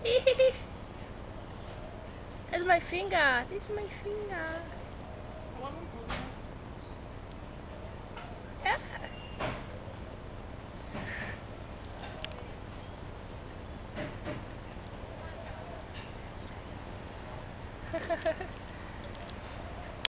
That's my finger. This is my finger. Yeah.